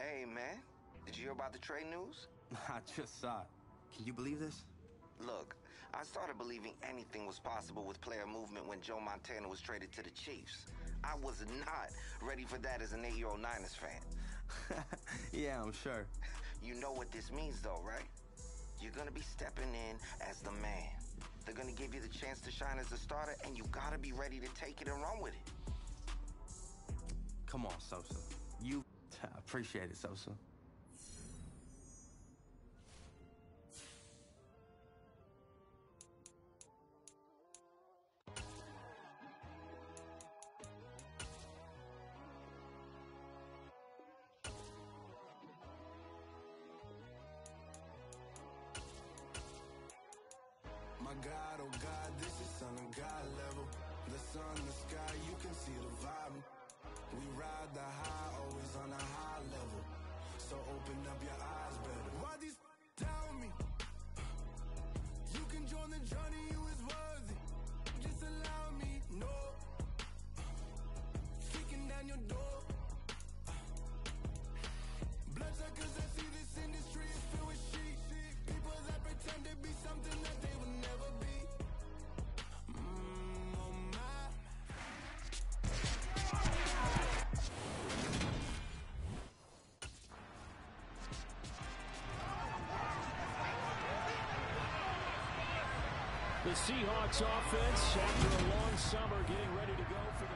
Hey, man. Did you hear about the trade news? I just saw it. Can you believe this? Look, I started believing anything was possible with player movement when Joe Montana was traded to the Chiefs. I was not ready for that as an eight-year-old Niners fan. yeah, I'm sure. You know what this means, though, right? You're gonna be stepping in as the man. They're gonna give you the chance to shine as a starter, and you gotta be ready to take it and run with it. Come on, Sosa. You appreciate it, Sosa. My The Seahawks offense, after a long summer, getting ready to go for the...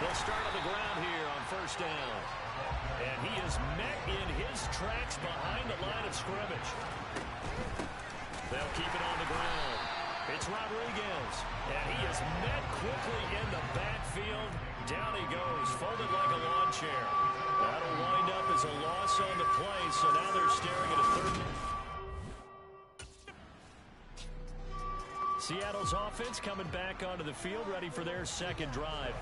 They'll start on the ground here on first down. And he is met in his tracks behind the line of scrimmage. They'll keep it on the ground. It's Rodriguez. And he is met quickly in the backfield. Down he goes, folded like a lawn chair. That'll wind up as a loss on the play, so now they're staring at a third. Seattle's offense coming back onto the field, ready for their second drive.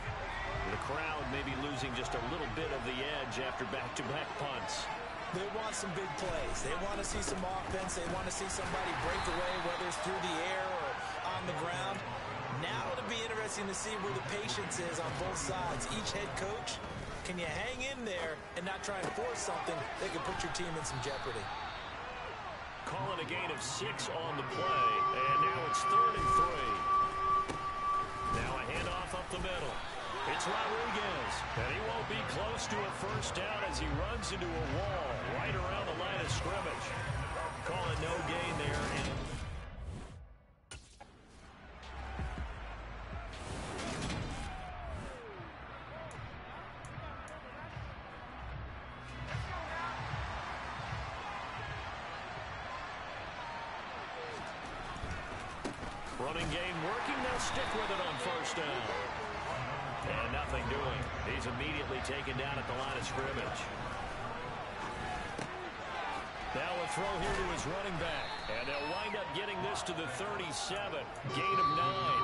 The crowd maybe losing just a little bit of the edge after back-to-back punts. They want some big plays. They want to see some offense. They want to see somebody break away, whether it's through the air or on the ground. Now it'll be interesting to see where the patience is on both sides. Each head coach, can you hang in there and not try and force something that could put your team in some jeopardy? Calling a gain of six on the play, and now it's third and three. Now a handoff up the middle. It's Rodriguez, and he won't be close to a first down as he runs into a wall right around the line of scrimmage. Calling no gain there. Taken down at the line of scrimmage. Now a throw here to his running back. And they'll wind up getting this to the 37. Gain of nine.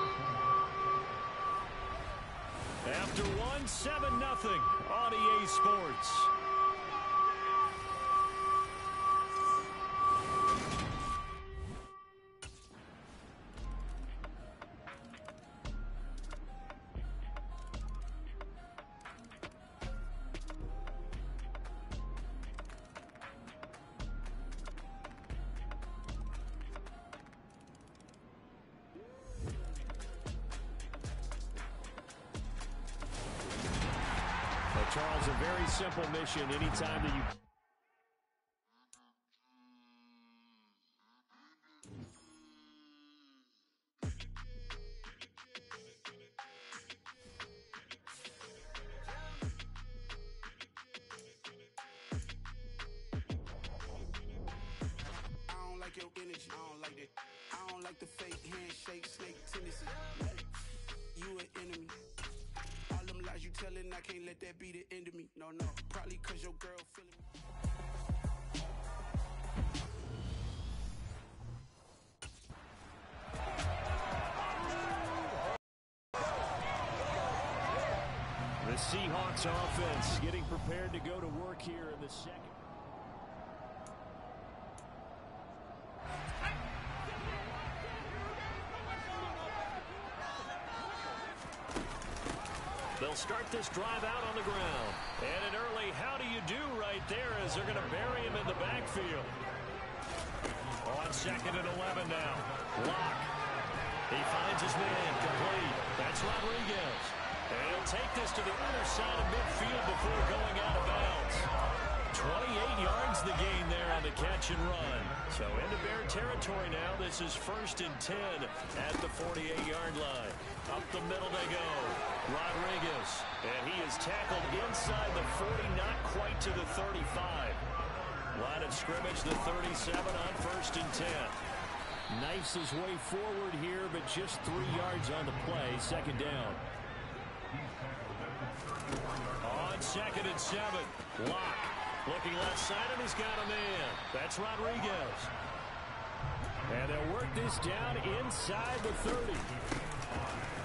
After one, 7-0 on EA Sports. A very simple mission. Anytime that you... The Seahawks offense getting prepared to go to work here in the second. They'll start this drive out on the ground. And an early how do you do right there as they're going to bury him in the backfield. On second and 11 now. Block. He finds his man complete. That's Rodriguez. He'll take this to the other side of midfield before going out of bounds. 28 yards the gain there on the catch and run. So into Bear territory now. This is first and 10 at the 48-yard line. Up the middle they go. Rodriguez. And he is tackled inside the 40, not quite to the 35. Line of scrimmage, the 37 on first and 10. Knifes his way forward here, but just three yards on the play. Second down. On second and seven. Lock. Looking left side, and he's got a man. That's Rodriguez. And they'll work this down inside the 30.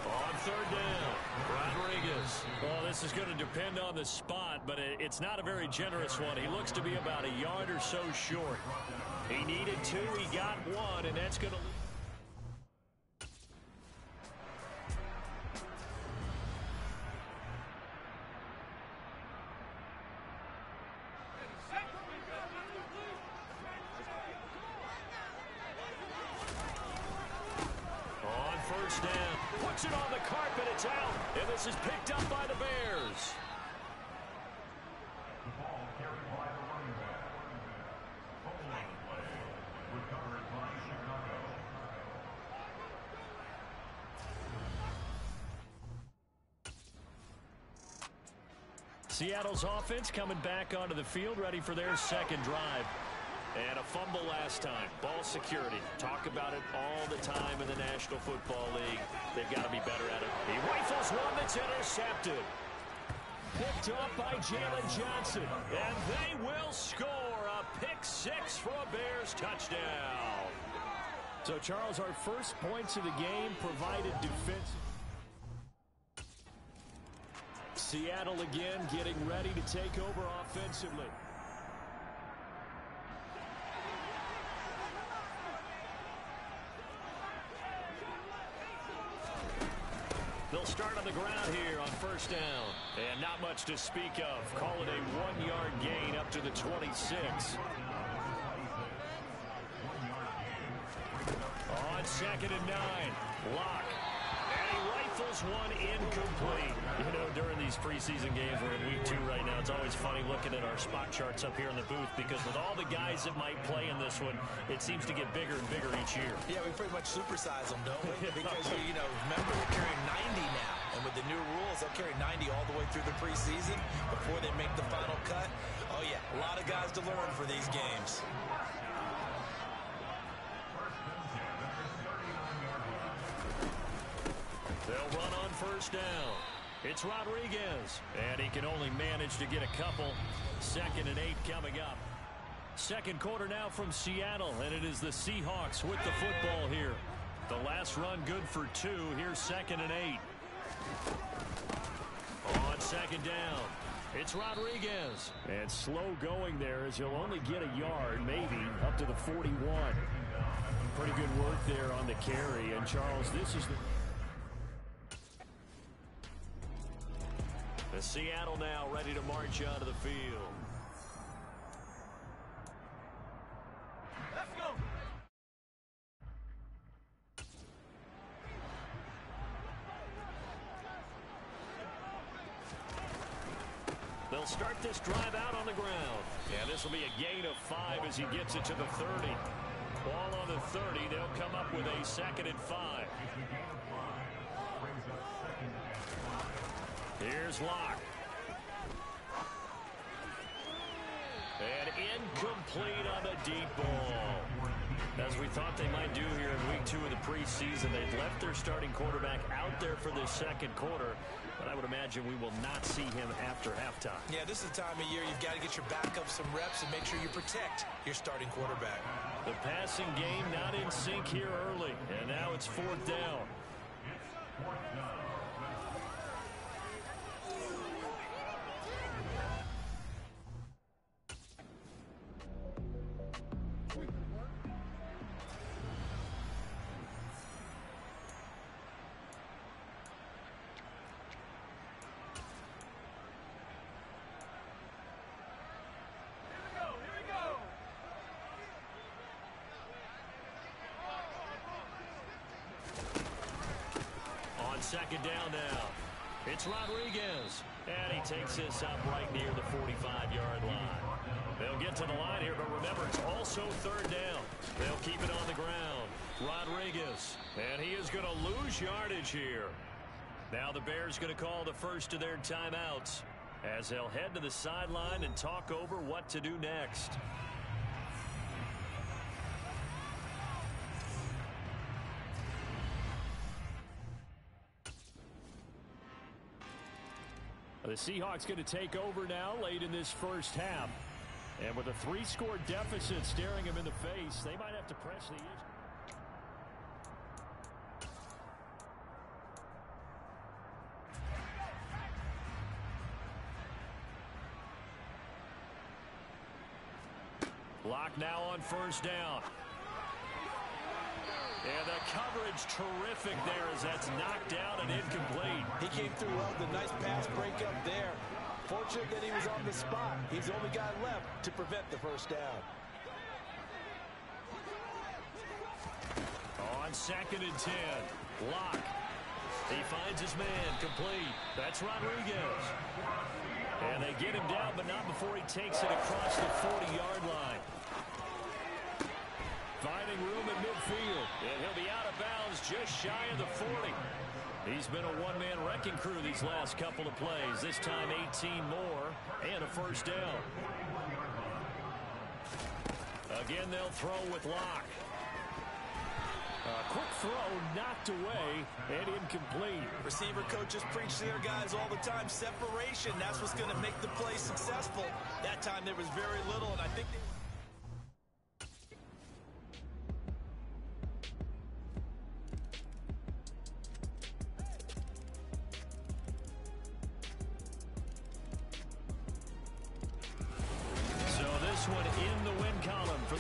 On third down, Rodriguez. Well, this is going to depend on the spot, but it's not a very generous one. He looks to be about a yard or so short. He needed two, he got one, and that's going to... Seattle's offense coming back onto the field, ready for their second drive. And a fumble last time. Ball security. Talk about it all the time in the National Football League. They've got to be better at it. He rifles one that's intercepted. Picked up by Jaylon Johnson. And they will score a pick six for a Bears touchdown. So, Charles, our first points of the game provided defense. Seattle again getting ready to take over offensively. They'll start on the ground here on first down. And not much to speak of. Call it a one-yard gain up to the 26. On second and nine. Lock. He rifles one incomplete. You know, during these preseason games, we're in week two right now. It's always funny looking at our spot charts up here in the booth because with all the guys that might play in this one, it seems to get bigger and bigger each year. Yeah, we pretty much supersize them, don't we? Because, you know, remember we're carrying 90 now. And with the new rules, they'll carry 90 all the way through the preseason before they make the final cut. Oh, yeah, a lot of guys to learn for these games. They'll down. It's Rodriguez, and he can only manage to get a couple. Second and eight coming up. Second quarter now from Seattle, and it is the Seahawks with the football here. The last run good for two. Here's second and eight. On second down, it's Rodriguez. And slow going there as he'll only get a yard, maybe, up to the 41. Pretty good work there on the carry. And, Charles, this is the... The Seattle now ready to march onto the field. Let's go. They'll start this drive out on the ground. And this will be a gain of five as he gets it to the 30. Ball on the 30. They'll come up with a second and five. Here's Lock. And incomplete on the deep ball. As we thought they might do here in week two of the preseason, they've left their starting quarterback out there for the second quarter. But I would imagine we will not see him after halftime. Yeah, this is the time of year you've got to get your backup some reps and make sure you protect your starting quarterback. The passing game not in sync here early. And now it's fourth down. Second down now. It's Rodriguez. And he takes this up right near the 45-yard line. They'll get to the line here, but remember, it's also third down. They'll keep it on the ground. Rodriguez. And he is going to lose yardage here. Now the Bears going to call the first of their timeouts as they'll head to the sideline and talk over what to do next. Seahawks going to take over now late in this first half. And with a three-score deficit staring them in the face, they might have to press the issue. Lock now on first down. And the coverage terrific there as that's knocked down and incomplete. He came through well with a nice pass breakup there. Fortunate that he was on the spot. He's the only guy left to prevent the first down. On second and ten. Lock. He finds his man complete. That's Rodriguez. And they get him down, but not before he takes it across the 40-yard line. Midfield. And he'll be out of bounds just shy of the 40. He's been a one-man wrecking crew these last couple of plays. This time 18 more and a first down. Again, they'll throw with Lock. A quick throw knocked away and incomplete. Receiver coaches preach to their guys all the time. Separation, that's what's going to make the play successful. That time there was very little, and I think they...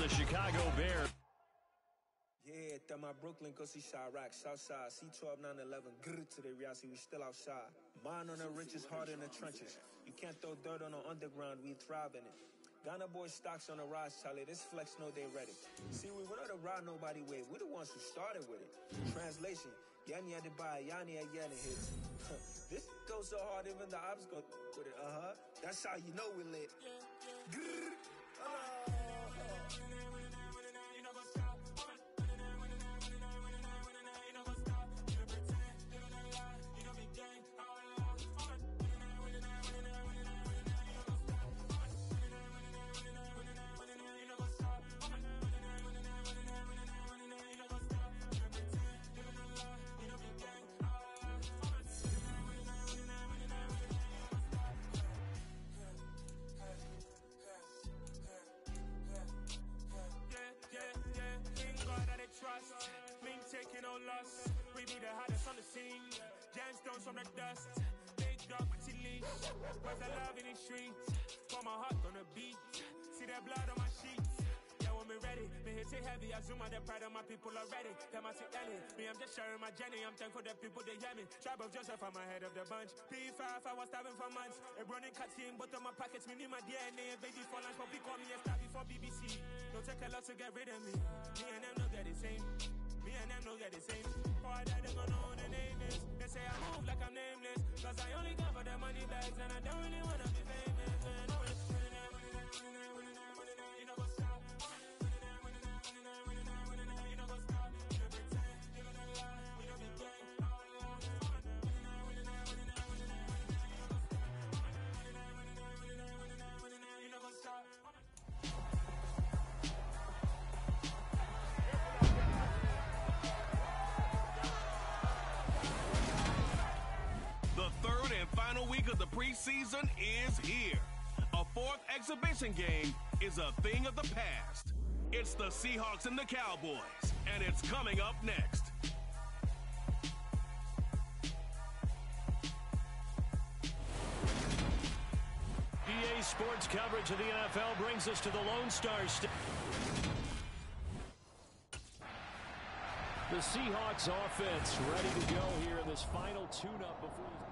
the Chicago Bears. Yeah, that my Brooklyn, go see Chirac, Southside, C12, 911, grr to the reality, we still outside. Mine on the riches, heart in the trenches. You can't throw dirt on the underground, we thrive in it. Ghana boy stocks on the rise, Charlie. This flex know they ready. See, we were the ride nobody with. We're the ones who started with it. Translation, Yanni had to buy Yanni at Yanni hits. this goes so hard, even the ops go with it. Uh huh. That's how you know we lit. Grr. Oh. Trust. Taking no loss. We be the hottest on the scene. Gemstones from the dust. Big dog, my leash. Where's the love in the streets? Pour my heart on the beat. See that blood on my sheets. Yeah, when me ready, me hit it heavy. I zoom out the pride of my people already. Them I see Ellie. Me, I'm just sharing my journey. I'm thankful that people they hear me. Tribe of Joseph, I'm ahead of the bunch. P5, I was starving for months. A running cut team, but on my pockets, me need my DNA. Baby for lunch, but we call me a star before BBC. Don't take a lot to get rid of me. Me and them know that the same. Me and them know that the same. All that they gonna know the name is. They say I move like I'm nameless. Cause I only come for the money bags and I don't really wanna be famous. Exhibition game is a thing of the past. It's the Seahawks and the Cowboys, and it's coming up next. EA Sports coverage of the NFL brings us to the Lone Star State. The Seahawks offense ready to go here in this final tune-up before the...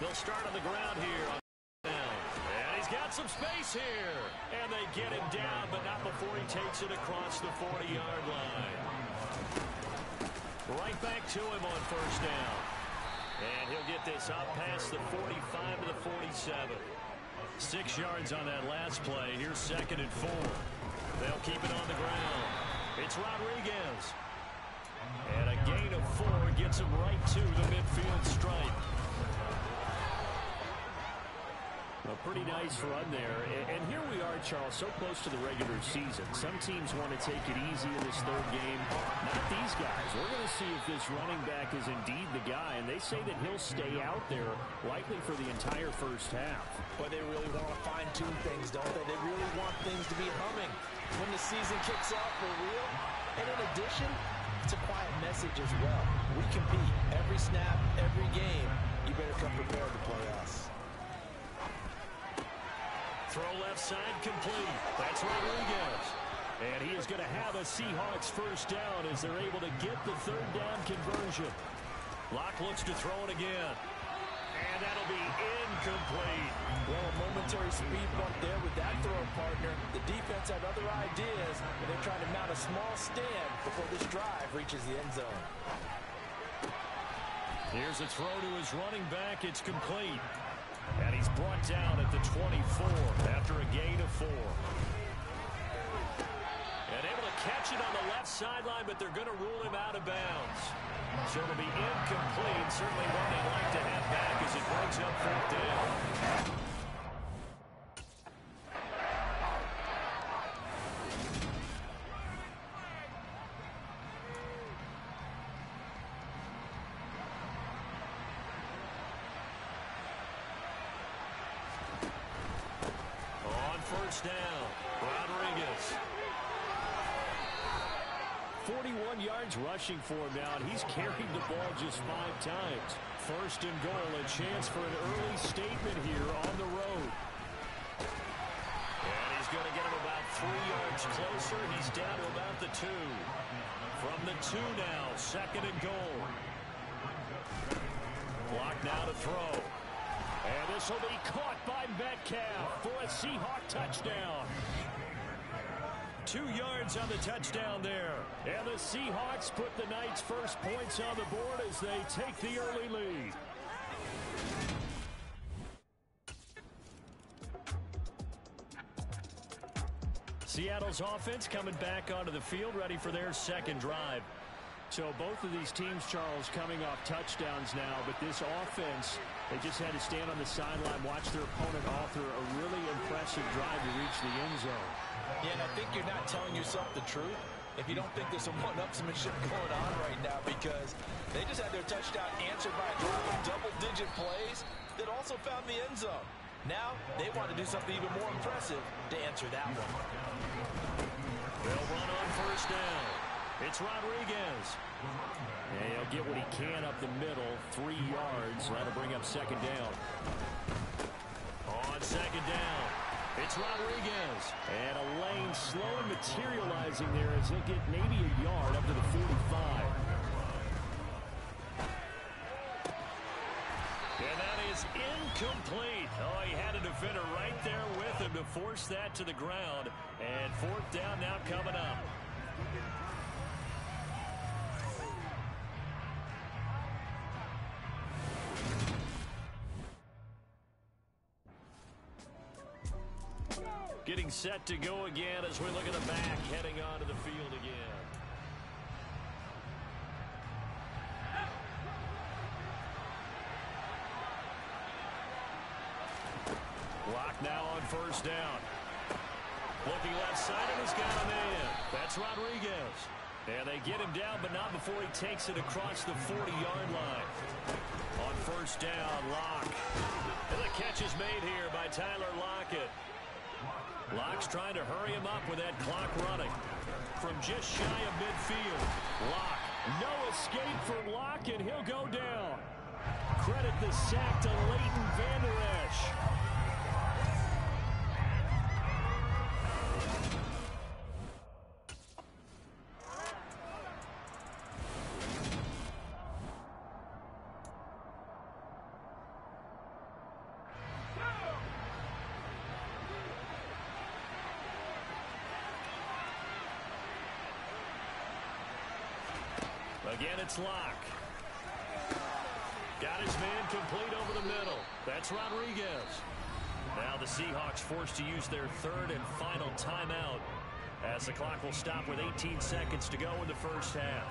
They'll start on the ground here on down. And he's got some space here. And they get him down, but not before he takes it across the 40-yard line. Right back to him on first down. And he'll get this up past the 45 to the 47. Six yards on that last play. Here's second and four. They'll keep it on the ground. It's Rodriguez. And a gain of four gets him right to the midfield stripe. Pretty nice run there. And here we are, Charles, so close to the regular season. Some teams want to take it easy in this third game. Not these guys. We're going to see if this running back is indeed the guy. And they say that he'll stay out there likely for the entire first half. But they really want to fine-tune things, don't they? They really want things to be humming when the season kicks off for real. And in addition, it's a quiet message as well. We compete every snap, every game. You better come prepared to play us. Throw left side complete. That's Rodriguez. And he is going to have a Seahawks first down as they're able to get the third down conversion. Lock looks to throw it again. And that'll be incomplete. Well, a momentary speed bump there with that throw partner. The defense had other ideas, and they're trying to mount a small stand before this drive reaches the end zone. Here's a throw to his running back. It's complete. And he's brought down at the 24 after a gain of four. And able to catch it on the left sideline, but they're going to rule him out of bounds. So it'll be incomplete. Certainly one they'd like to have back as it brings up fourth down. On down, Rodriguez. 41 yards rushing for him now, and he's carried the ball just five times. First and goal, a chance for an early statement here on the road. And he's going to get him about three yards closer. He's down to about the two. From the two now, second and goal. Clock now to throw. And this will be caught by Metcalf for a Seahawk touchdown. Two yards on the touchdown there. And the Seahawks put the Knights' first points on the board as they take the early lead. Seattle's offense coming back onto the field, ready for their second drive. So both of these teams, Charles, coming off touchdowns now, but this offense, they just had to stand on the sideline, watch their opponent author a really impressive drive to reach the end zone. Yeah, and I think you're not telling yourself the truth if you don't think there's some one-upsmanship going on right now because they just had their touchdown answered by a couple of double-digit plays that also found the end zone. Now, they want to do something even more impressive to answer that one. They'll run on first down. It's Rodriguez. And he'll get what he can up the middle, three yards. That'll bring up second down. On second down, it's Rodriguez. And a lane slowly materializing there as he'll get maybe a yard up to the 45. And that is incomplete. Oh, he had a defender right there with him to force that to the ground. And fourth down now coming up. Set to go again as we look at the back heading onto the field again. Lock now on first down. Looking left side and he's got a man. That's Rodriguez. And they get him down, but not before he takes it across the 40-yard line. On first down, Lock. And the catch is made here by Tyler Lockett. Lock's trying to hurry him up with that clock running. From just shy of midfield, Lock. No escape for Lock, and he'll go down. Credit the sack to Leighton Vander Esch. It's Lock. Got his man complete over the middle. That's Rodriguez. Now the Seahawks forced to use their third and final timeout as the clock will stop with 18 seconds to go in the first half.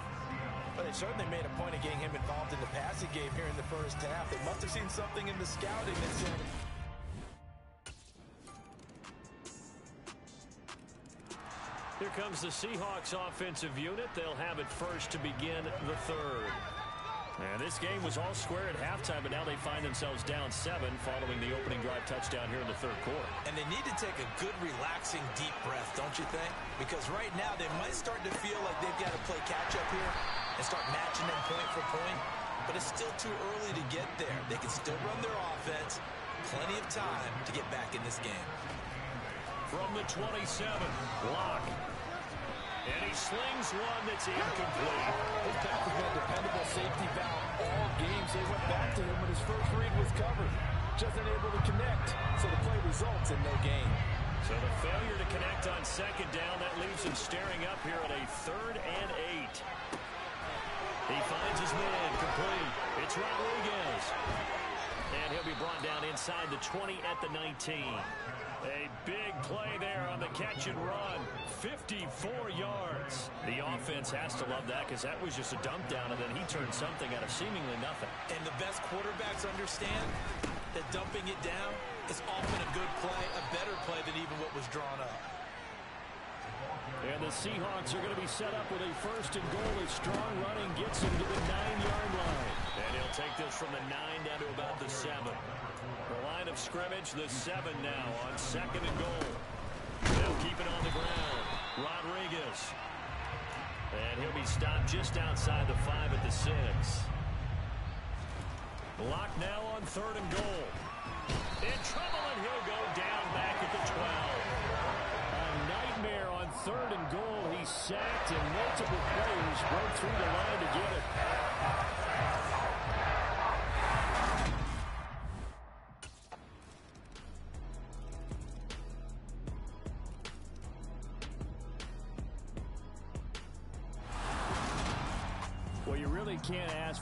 Well, they certainly made a point of getting him involved in the passing game here in the first half. They must have seen something in the scouting that said... comes the Seahawks offensive unit. They'll have it first to begin the third. And this game was all square at halftime, but now they find themselves down seven following the opening drive touchdown here in the third quarter. And they need to take a good, relaxing, deep breath, don't you think? Because right now they might start to feel like they've got to play catch-up here and start matching them point for point. But it's still too early to get there. They can still run their offense. Plenty of time to get back in this game. From the 27, Lock. And he slings one that's incomplete. His has been a dependable safety valve all games. They went back to him when his first read was covered. Just unable to connect, so the play results in no gain. So the failure to connect on second down, that leaves him staring up here at a third and eight. He finds his man, complete. It's Rodriguez. And he'll be brought down inside the 20 at the 19. A big play there on the catch and run. 54 yards. The offense has to love that because that was just a dump down, and then he turned something out of seemingly nothing. And the best quarterbacks understand that dumping it down is often a good play, a better play than even what was drawn up. And the Seahawks are going to be set up with a first and goal as strong running gets him to the nine-yard line. And he'll take this from the nine down to about the seven. Of scrimmage, the seven now on second and goal. They'll keep it on the ground. Rodriguez. And he'll be stopped just outside the five at the six. Lock now on third and goal. In trouble, and he'll go down back at the 12. A nightmare on third and goal. He sacked, and multiple players broke through the line to get it.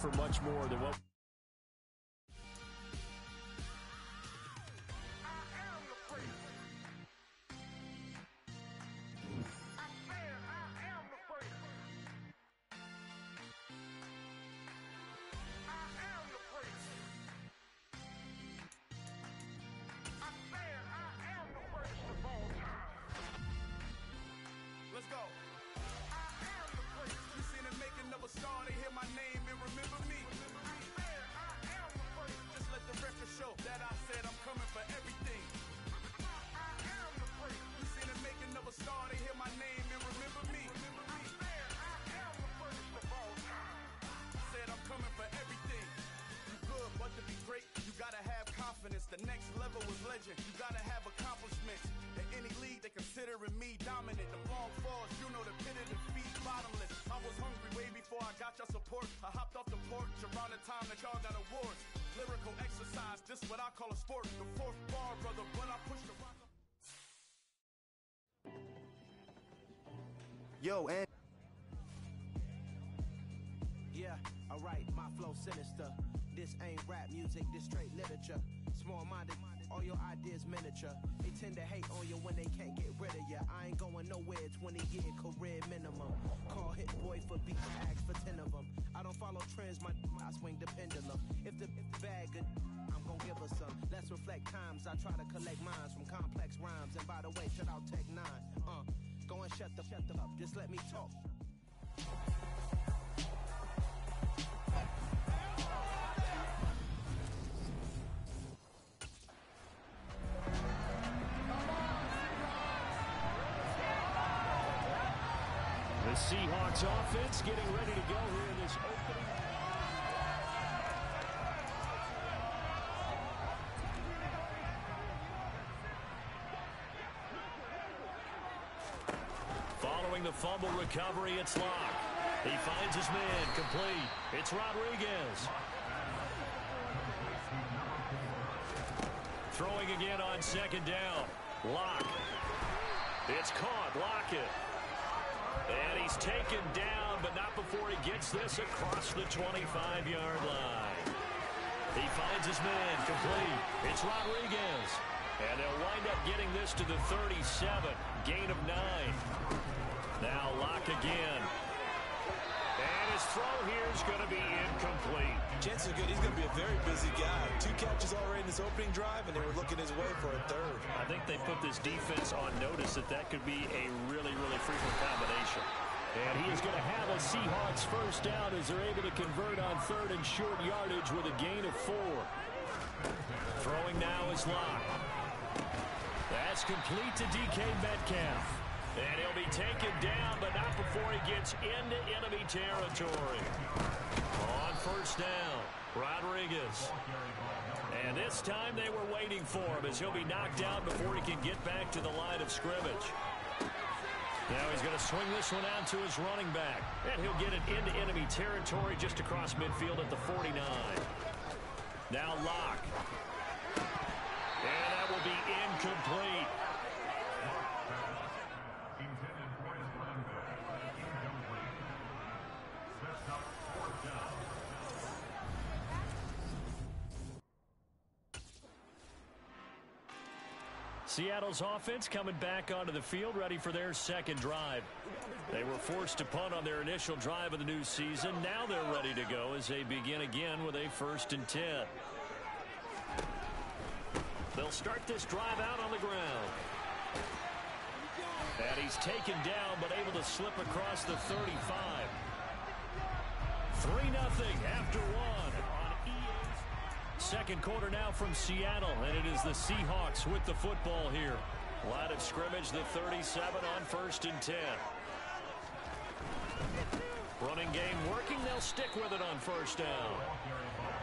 For much more than what... they me dominant. The long falls, you know the pit of defeat, bottomless. I was hungry way before I got your support. I hopped off the porch around the time that y'all got awards. Lyrical exercise, this what I call a sport. The fourth bar, brother, when I push the rock. Yo, and Yeah, alright, my flow sinister. This ain't rap music, this straight literature. Small minded, all your ideas miniature. They tend to hate on you when they can't get rid of you. I ain't going nowhere, 20 year career minimum. Call hit boy for beats, ask for 10 of them. I don't follow trends, my I swing the pendulum. If the, if the bag good, I'm gonna give her some. Let's reflect times. I try to collect minds from complex rhymes. And by the way, shut out Tech 9. Uh, go and shut the, shut the up. Just let me talk. Seahawks offense getting ready to go here in this opening. Following the fumble recovery, it's Lock. He finds his man, complete. It's Rodriguez. Throwing again on second down. Lock. It's caught. Lockett. And he's taken down, but not before he gets this across the 25-yard line. He finds his man complete. It's Rodriguez. And they'll wind up getting this to the 37. Gain of nine. Now Lock again. His throw here is going to be incomplete. Chances are good he's going to be a very busy guy. Two catches already in his opening drive, and they were looking his way for a third. I think they put this defense on notice that that could be a really, really frequent combination. And he is going to have a Seahawks first down as they're able to convert on third and short yardage with a gain of four. Throwing now is Lock. That's complete to DK Metcalf. And he'll be taken down, but not before he gets into enemy territory. On first down, Rodriguez. And this time they were waiting for him as he'll be knocked out before he can get back to the line of scrimmage. Now he's going to swing this one out to his running back. And he'll get it into enemy territory just across midfield at the 49. Now Lock. Seattle's offense coming back onto the field, ready for their second drive. They were forced to punt on their initial drive of the new season. Now they're ready to go as they begin again with a first and 10. They'll start this drive out on the ground. And he's taken down, but able to slip across the 35. 3-0 after one second quarter now from Seattle, and it is the Seahawks with the football here. Line of scrimmage, the 37 on first and 10. Running game working. They'll stick with it on first down.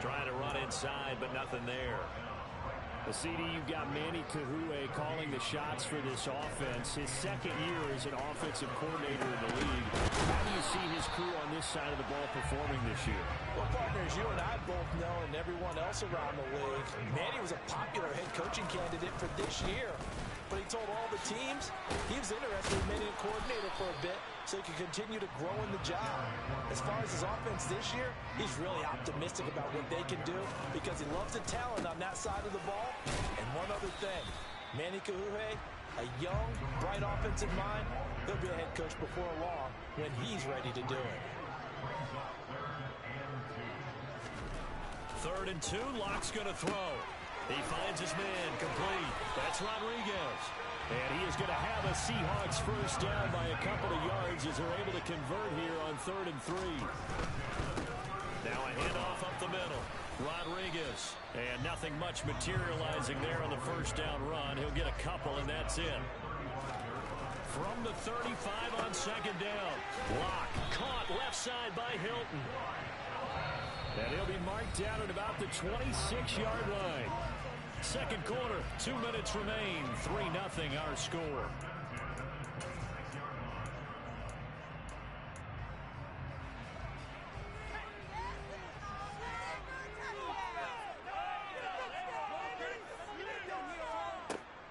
Trying to run inside, but nothing there. The CD, you've got Manny Kahue calling the shots for this offense. His second year as an offensive coordinator in the league. How do you see his crew on this side of the ball performing this year? Well, partners, you and I both know, and everyone else around the league, Manny was a popular head coaching candidate for this year. But he told all the teams he was interested in being a coordinator for a bit so he can continue to grow in the job. As far as his offense this year, he's really optimistic about what they can do because he loves the talent on that side of the ball. And one other thing, Manny Kahue, a young, bright offensive mind, he'll be a head coach before long when he's ready to do it. Third and two, Lock's going to throw. He finds his man complete. That's Rodriguez. And he is going to have a Seahawks first down by a couple of yards as they're able to convert here on third and three. Now a handoff up the middle. Rodriguez. And nothing much materializing there on the first down run. He'll get a couple, and that's it. From the 35 on second down. Block caught left side by Hilton. And he'll be marked down at about the 26-yard line. Second quarter, two minutes remain. 3-0 our score.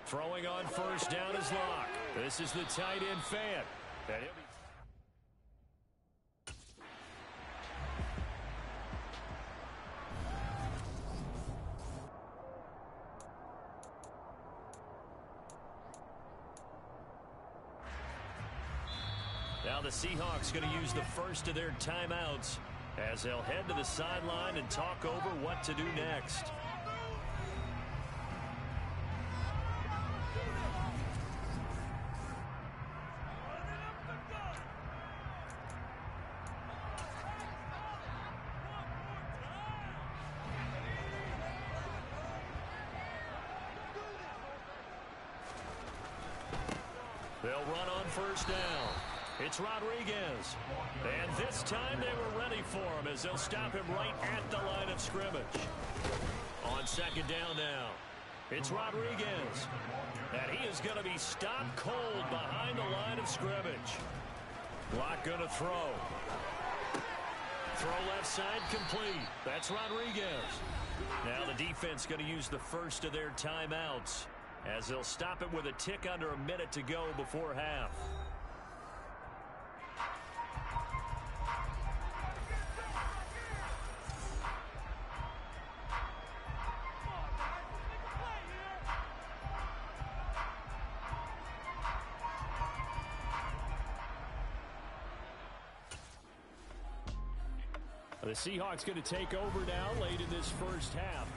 Throwing on first down is Lock. This is the tight end Fant. Seahawks going to use the first of their timeouts as they'll head to the sideline and talk over what to do next. They'll run on first down. It's Rodriguez. And this time they were ready for him as they'll stop him right at the line of scrimmage. On second down now. It's Rodriguez. And he is going to be stopped cold behind the line of scrimmage. Lock going to throw. Throw left side complete. That's Rodriguez. Now the defense going to use the first of their timeouts as they'll stop it with a tick under a minute to go before half. Seahawks going to take over now late in this first half.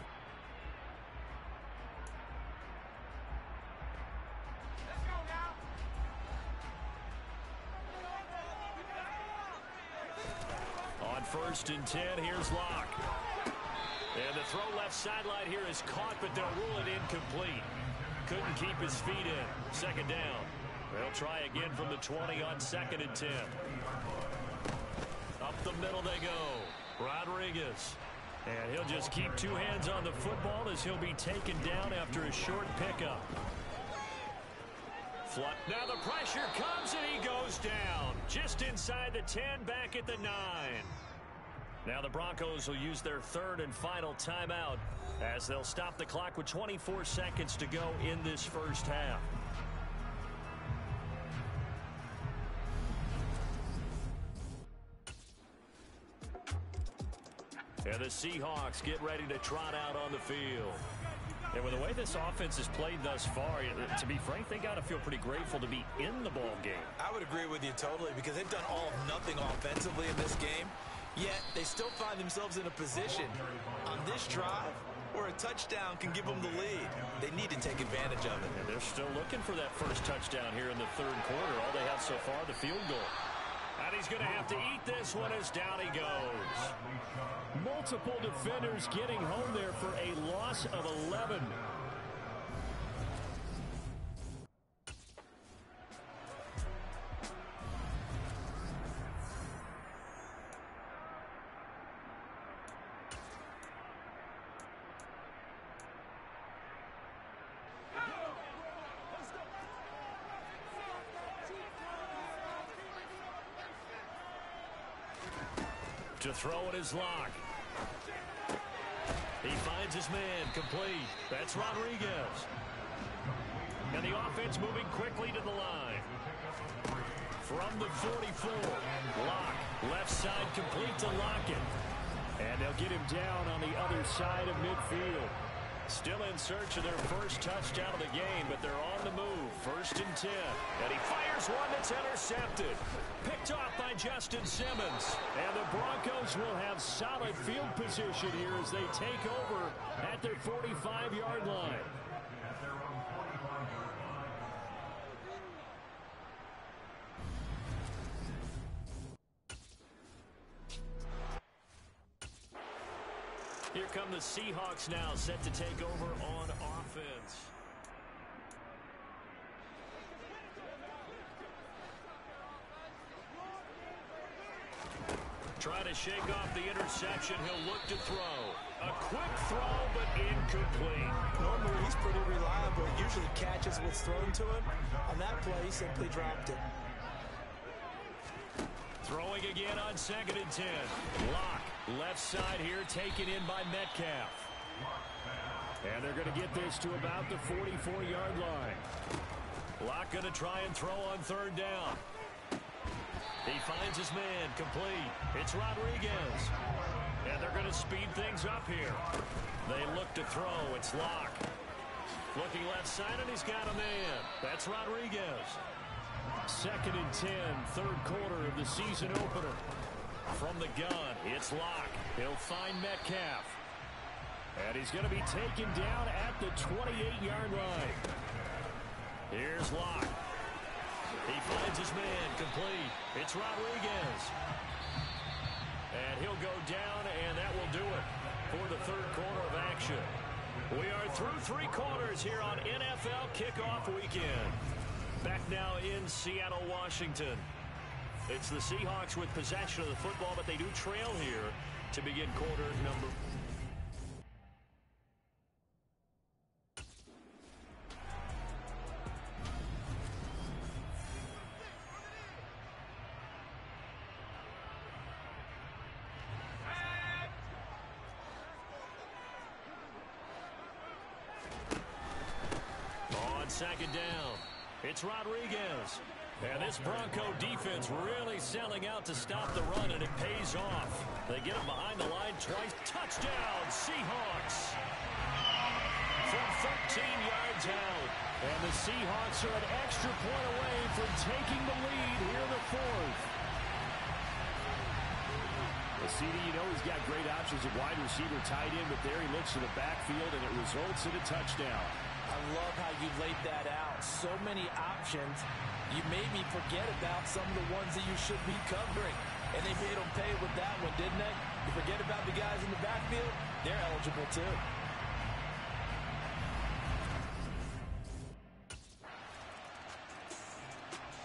On first and 10, here's Lock. And the throw left sideline here is caught, but they'll rule it incomplete. Couldn't keep his feet in. Second down. They'll try again from the 20 on second and 10. Up the middle they go. Rodriguez. And he'll just keep two hands on the football as he'll be taken down after a short pickup. Now the pressure comes and he goes down. Just inside the 10, back at the 9. Now the Broncos will use their third and final timeout as they'll stop the clock with 24 seconds to go in this first half. And the Seahawks get ready to trot out on the field. And with the way this offense has played thus far, to be frank, they got to feel pretty grateful to be in the ball game. I would agree with you totally because they've done all of nothing offensively in this game. Yet they still find themselves in a position on this drive where a touchdown can give them the lead. They need to take advantage of it. And they're still looking for that first touchdown here in the third quarter. All they have so far, the field goal. And he's going to have to eat this one as down he goes. Multiple defenders getting home there for a loss of 11. To throw it is Lock. He finds his man complete. That's Rodriguez. And the offense moving quickly to the line. From the 44, Lock. left side complete to Lockett. And they'll get him down on the other side of midfield. Still in search of their first touchdown of the game, but they're on the move. First and 10. And he fires one that's intercepted. Picked off by Justin Simmons. And the Broncos will have solid field position here as they take over at their 45-yard line. Seahawks now set to take over on offense. Try to shake off the interception. He'll look to throw. A quick throw, but incomplete. Normally, he's pretty reliable. Usually catches what's thrown to him. On that play, he simply dropped it. Throwing again on second and 10. Lock, left side here, taken in by Metcalf. And they're going to get this to about the 44-yard line. Lock going to try and throw on third down. He finds his man, complete. It's Rodriguez. And they're going to speed things up here. They look to throw. It's Lock. Looking left side, and he's got a man. That's Rodriguez. Second and 10, third quarter of the season opener. From the gun, it's Lock. He'll find Metcalf. And he's going to be taken down at the 28-yard line. Here's Lock. He finds his man, complete. It's Rodriguez. And he'll go down, and that will do it for the third quarter of action. We are through three quarters here on NFL Kickoff Weekend. Back now in Seattle, Washington. It's the Seahawks with possession of the football, but they do trail here to begin quarter number On second down, it's Rodriguez. And this Bronco defense really selling out to stop the run, and it pays off. They get him behind the line twice. Touchdown, Seahawks! From 13 yards out. And the Seahawks are an extra point away from taking the lead here in the fourth. Well, CD, you know he's got great options at wide receiver, tight end, but there he looks to the backfield, and it results in a touchdown. Love how you laid that out. So many options. You made me forget about some of the ones that you should be covering. And they made them pay with that one, didn't they? You forget about the guys in the backfield, they're eligible too.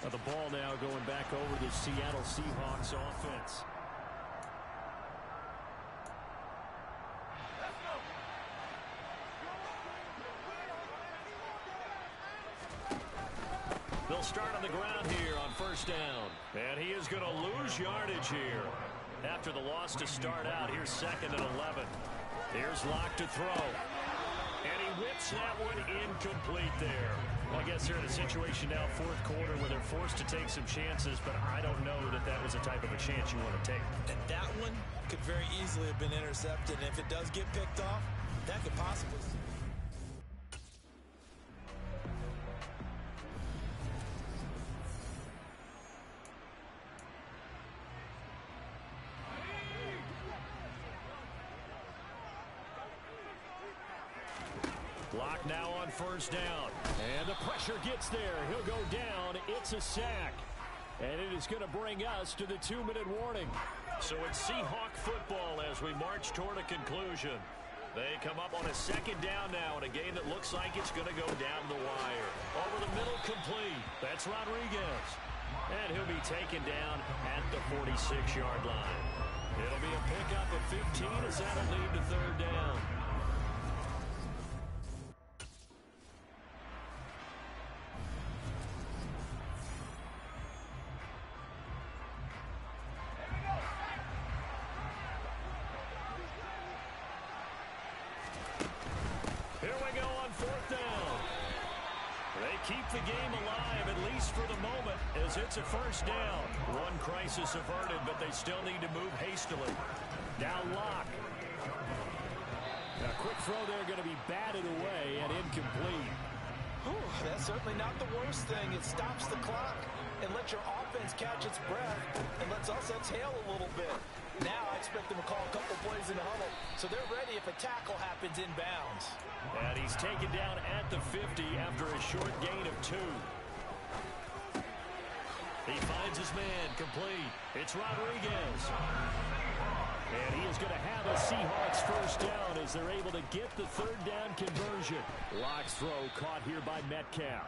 Now the ball now going back over the Seattle Seahawks offense. They'll start on the ground here on first down. And he is going to lose yardage here. After the loss to start out, here's second and 11. Here's Lock to throw. And he whips that one incomplete there. Well, I guess they're in a situation now, fourth quarter, where they're forced to take some chances, but I don't know that that was the type of a chance you want to take. And that one could very easily have been intercepted. And if it does get picked off, that could possibly... first down. And the pressure gets there. He'll go down. It's a sack. And it is going to bring us to the two-minute warning. So it's Seahawk football as we march toward a conclusion. They come up on a second down now in a game that looks like it's going to go down the wire. Over the middle, complete. That's Rodriguez. And he'll be taken down at the 46-yard line. It'll be a pickup of 15 as that'll lead to third down. Catch its breath and lets us exhale a little bit. Now I expect them to call a couple plays in the huddle, so they're ready if a tackle happens inbounds. And he's taken down at the 50 after a short gain of two. He finds his man complete. It's Rodriguez. And he is going to have a Seahawks first down as they're able to get the third down conversion. Lock's throw caught here by Metcalf.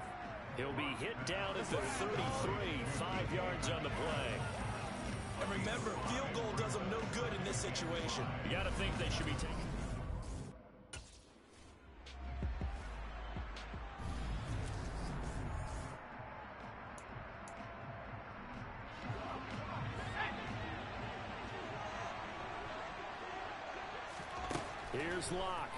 He'll be hit down at the 33, five yards on the play. And remember, field goal does them no good in this situation. You got to think they should be taking. Here's Lock.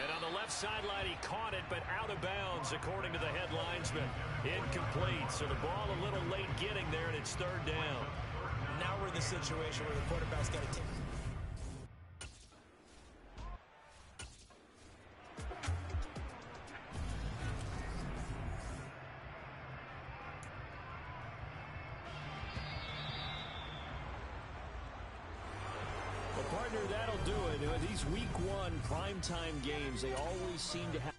And on the left sideline, he caught it, but out of bounds, according to the headlinesman. Incomplete, so the ball a little late getting there, and it's third down. Now we're in the situation where the quarterback's got to take... Well, partner, that'll do it. You know, these week one primetime games, they always seem to have.